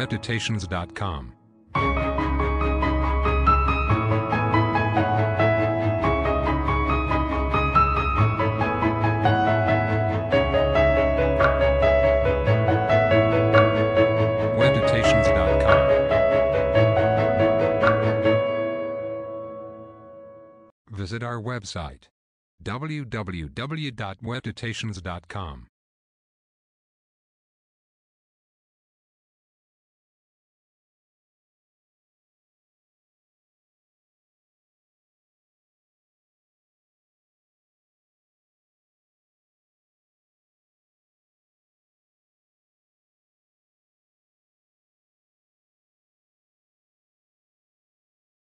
webditations.com. Visit our website www.webditations.com.